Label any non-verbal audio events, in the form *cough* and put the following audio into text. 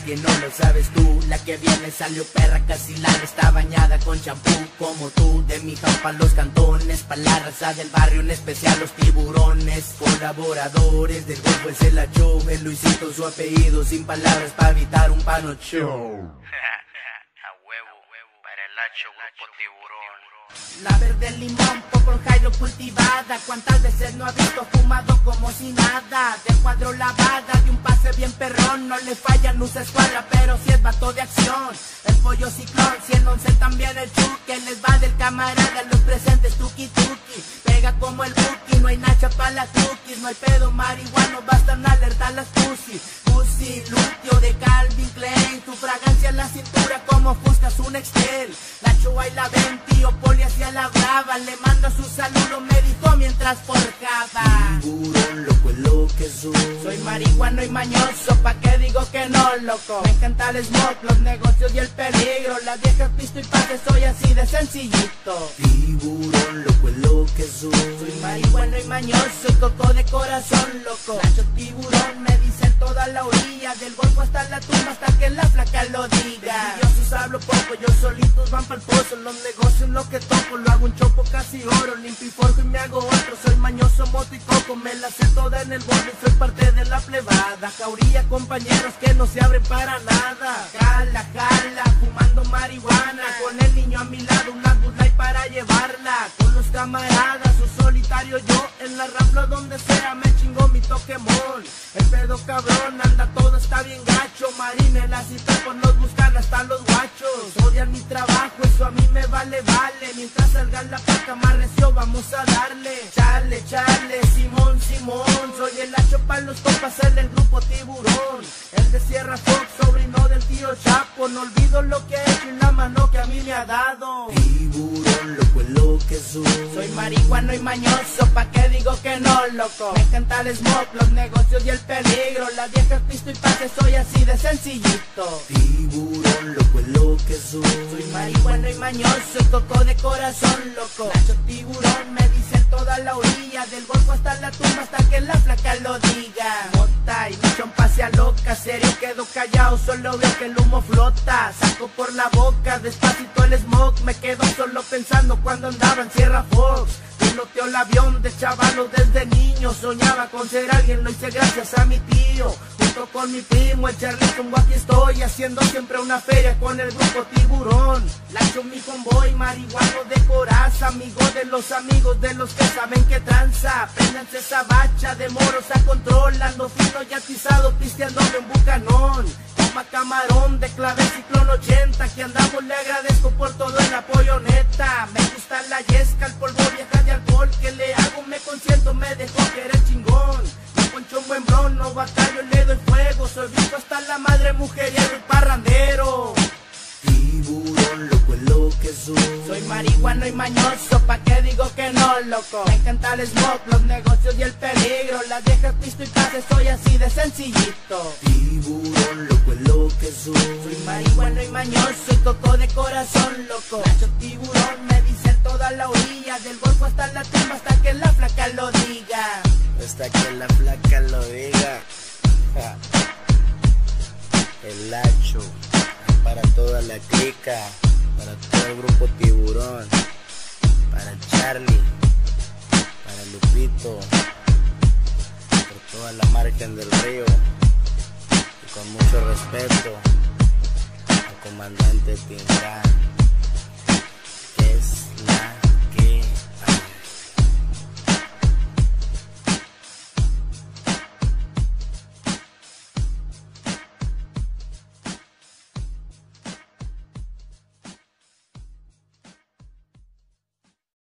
nadie, no lo sabes tú. La que viene salió perra, casi la está bañada con champú. Como tú, de mi jampa los cantones, pa' la raza del barrio, en especial los tiburones. Colaboradores del golfo, el Celacho, el Luisito, su apellido, sin palabras, para evitar un panocho. *laughs* A huevo, para el hacho, grupo tiburón. La verde limón, poco Jairo cultivada. ¿Cuántas veces no ha visto fumado como si nada? De cuadro lavada, de un pase bien perrón. No le fallan luces escuadra, pero si es vato de acción. Pollo ciclón, siendo once también el chuque. Les va del camarada, los presentes tuki tuki. Pega como el buki, no hay nacha para las cookies. No hay pedo marihuano, bastan alertar las pussy. Pussy, lutio de Calvin Klein. Tu fragancia en la cintura como fuscas un Excel. La chua y la venti o poli hacia la brava. Le manda su saludo, me dijo mientras forjaba. Tiburón, loco lo que soy. Soy marihuano y mañoso, pa' que digo que no, loco. Me encanta el smoke, los negocios y el peligro. Las viejas pisto y pase, soy así de sencillito. Tiburón, loco es lo que soy. Soy marihuano y mañoso, y coco de corazón, loco. Nacho tiburón, me dicen toda la orilla. Del golfo hasta la tumba, hasta que la flaca lo diga. Hablo poco, yo solitos van pa'l pozo. Los negocios lo que toco, lo hago un chopo casi oro. Limpio y forjo y me hago otro. Soy mañoso, moto y coco, me la sé toda en el borde. Soy parte de la plebada. Jauría, compañeros que no se abren para nada. Jala, jala, fumando marihuana. Con el niño a mi lado, una Light para llevarla. Con los camaradas, un solitario yo. En la rampla donde sea, me chingo mi Pokémon. El pedo cabrón, anda todo está bien gacho. Marinelas y tapos nos buscan hasta los guachos. Odian mi trabajo, eso a mí me vale, vale. Mientras salga la placa más recio, vamos a darle. Chale, chale, Simón, Simón. Soy el hacho pa' los compas, el del grupo tiburón. El de Sierra Fox, sobrino del tío Chapo. No olvido lo que he hecho y la mano que a mí me ha dado. Que soy. Marihuano y mañoso, pa' que digo que no, loco. Me encanta el smoke, los negocios y el peligro. Las viejas pisto y pase, soy así de sencillito. Tiburón, loco es lo que soy. Soy marihuano y mañoso, y coco de corazón, loco. Nacho tiburón, me dicen toda la orilla. Del golfo hasta la tumba, hasta que la flaca lo diga. Mota y sea loca, serio quedo callado, solo veo que el humo flota. Saco por la boca, despacito el smoke. Me quedo solo pensando cuando andaba en Sierra Fox. Piloteo el avión de chavalos desde niño. Soñaba con ser alguien, lo hice gracias a mi tío. Junto con mi primo, el Charleston, aquí estoy haciendo siempre una feria con el grupo Tiburón. Lacho mi convoy, marihuano de coraza, amigo de los amigos de los que saben que tranza. Préndanse esa bacha de moros a controlando, fino y atizado, pisteándome un bucanón. Toma camarón de clave ciclón 80, que andamos, le agradezco buen bron, no batallo, le doy fuego, soy visto hasta la madre mujeriego y parrandero. Tiburón, loco es lo que soy. Soy marihuano y mañoso, pa' que digo que no, loco. Me encanta el smoke, los negocios y el peligro. Las viejas pisto y pase, soy así de sencillito. Tiburón, loco es lo que soy. Soy marihuano y mañoso y coco de corazón, loco. Nacho tiburón, me dicen toda la orilla. Del golfo hasta la tumba, hasta que la flaca lo diga. Hasta que la Para la clica. Para todo el grupo tiburón. Para Charlie. Para Lupito. Por toda la margen del río. Y con mucho respeto. Al comandante Tintán.